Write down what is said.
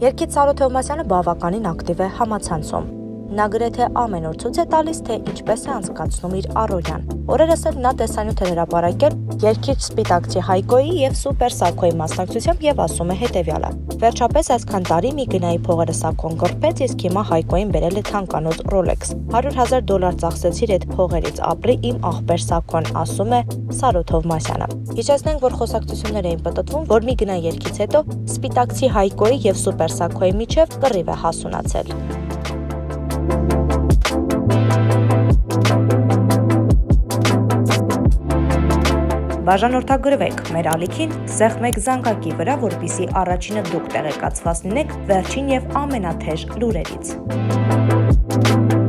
Երկիտ Սարո Թովմասյանը բավականին ակտիվ է համացանցում։ Նա գրեթե ամեն օր ցույց է տալիս, թե ինչպես է անցկացնում իր առօրյան։ Օրերս էլ նա տեսանյութ է հրապարակել երկիր Սպիտակցի Հայկոյի եւ Սուպեր Սակոյի մասնակցությամբ եւ ասում է հետեւյալը. Վերջապես այսքան տարի մի գնայի փողերը Սակոն կրպեց, իսկ հիմա Հայկոյին բերել է թանկանոց Rolex։ 100.000 դոլար ծախսեցիր այդ փողերից ապրի իմ աղբեր Սակոն, ասում է Սարո Թովմասյանը։ Հիշեցնենք, որ խոսակցություններ էին պատտվում, որ մի գնա երկից հետո Սպիտակցի Հայկոյի եւ Սուպեր Սակոյի միջև կռիվ է հասունացել։ Բաժանորդագրվեք մեր ալիքին սեղմեք զանգակի վրա, որpիսի առաջինը դուք տեղեկացված լինեք վերջին եւ ամենաթեժ լուրերից։